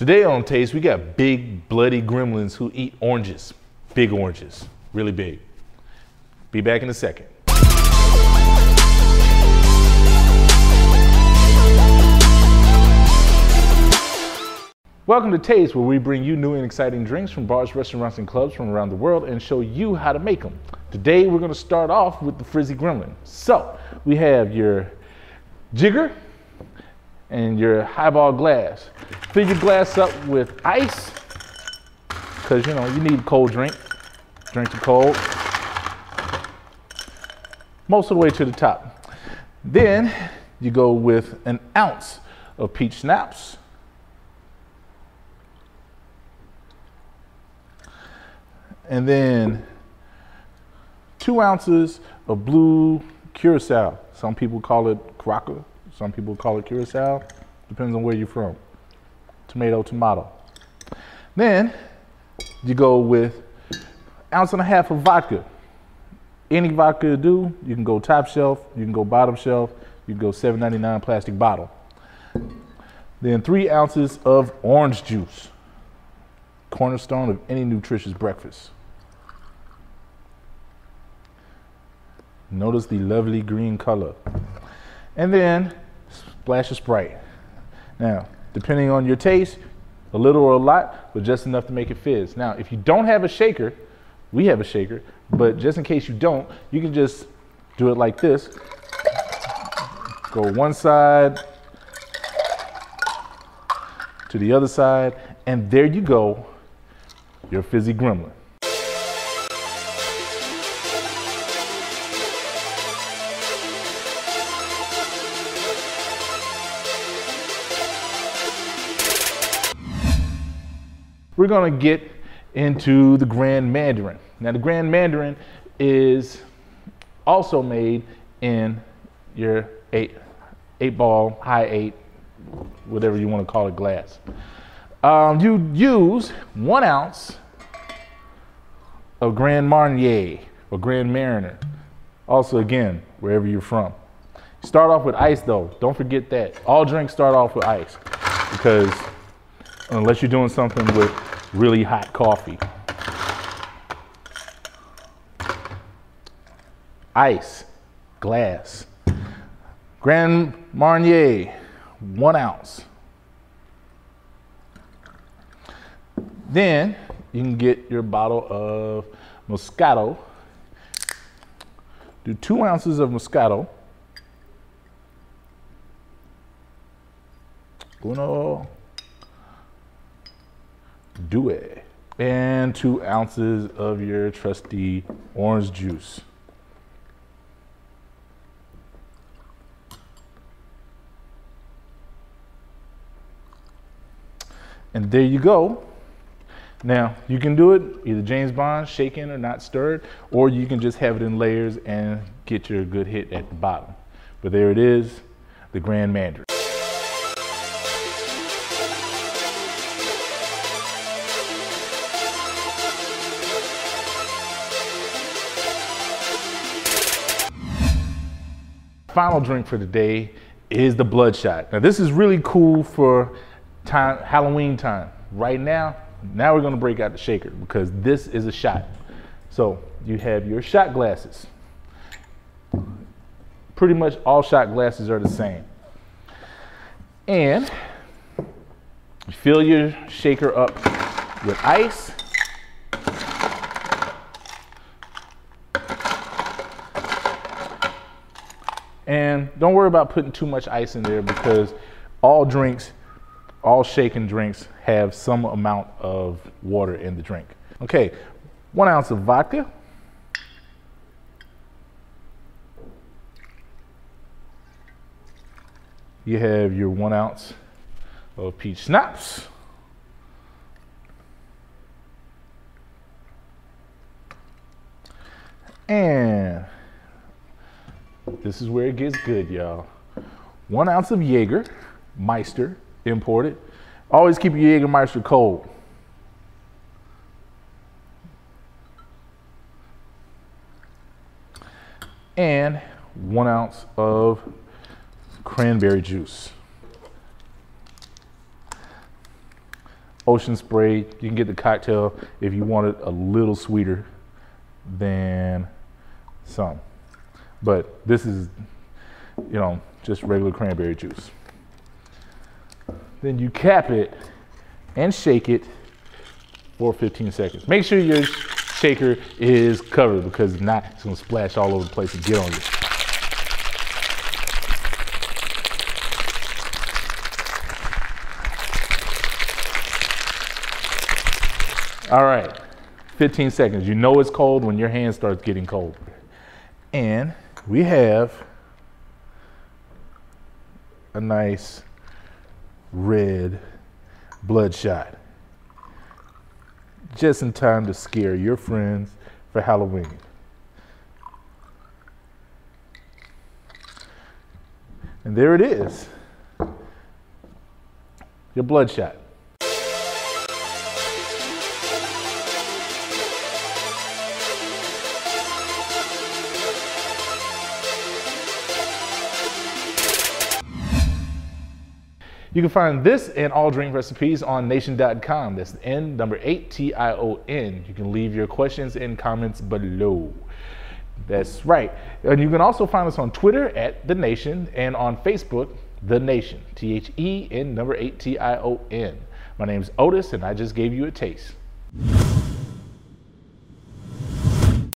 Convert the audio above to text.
Today on Taste, we got big, bloody gremlins who eat oranges. Big oranges, really big. Be back in a second. Welcome to Taste, where we bring you new and exciting drinks from bars, restaurants, and clubs from around the world and show you how to make them. Today, we're going to start off with the Fizzy Gremlin. So, we have your jigger and your highball glass. Fill your glass up with ice, because you know you need cold drink. Drink it cold. Most of the way to the top. Then you go with an ounce of peach schnapps. And then two ounces of blue curacao. Some people call it Crocker. Some people call it curacao. Depends on where you're from. Tomato, tomato. Then you go with ounce and a half of vodka. Any vodka do. You can go top shelf. You can go bottom shelf. You can go $7.99 plastic bottle. Then three ounces of orange juice. Cornerstone of any nutritious breakfast. Notice the lovely green color. And then splash of Sprite. Now, depending on your taste, a little or a lot, but just enough to make it fizz. Now, if you don't have a shaker, we have a shaker, but just in case you don't, you can just do it like this. Go one side to the other side, and there you go, your fizzy gremlin. We're going to get into the Grand Mandarin. Now, the Grand Mandarin is also made in your eight, eight ball, high eight, whatever you want to call it, glass. Um, you use one ounce of Grand Marnier or Grand Mariner. Also, again, wherever you're from. Start off with ice though. Don't forget that. All drinks start off with ice because unless you're doing something with really hot coffee. Ice, glass. Grand Marnier, one ounce. Then you can get your bottle of Moscato. Do two ounces of Moscato. Uno, do it. And two ounces of your trusty orange juice. And there you go. Now, you can do it either James Bond, shaken or not stirred, or you can just have it in layers and get your good hit at the bottom. But there it is, the Grand Mandarin. Final drink for the day is the Bloodshot. Now this is really cool for time, Halloween time. Right now, now we're gonna break out the shaker because this is a shot. So you have your shot glasses. Pretty much all shot glasses are the same. And fill your shaker up with ice And don't worry about putting too much ice in there because all drinks, all shaken drinks have some amount of water in the drink. Okay, one ounce of vodka. You have your one ounce of peach schnapps. And this is where it gets good, y'all. One ounce of Jaeger, Meister, imported. Always keep your Jägermeister cold. And one ounce of cranberry juice. Ocean Spray. You can get the cocktail if you want it a little sweeter than some. But this is, you know, just regular cranberry juice. Then you cap it and shake it for 15 seconds. Make sure your shaker is covered because if not, it's gonna splash all over the place and get on you. All right, 15 seconds. You know it's cold when your hand starts getting cold. And we have a nice red bloodshot. Just in time to scare your friends for Halloween. And there it is. Your bloodshot. You can find this and all drink recipes on nation.com. That's N number 8 T I O N. You can leave your questions and comments below. That's right. And you can also find us on Twitter at The Nation and on Facebook, The Nation. T H E N number 8 T I O N. My name is Otis and I just gave you a taste.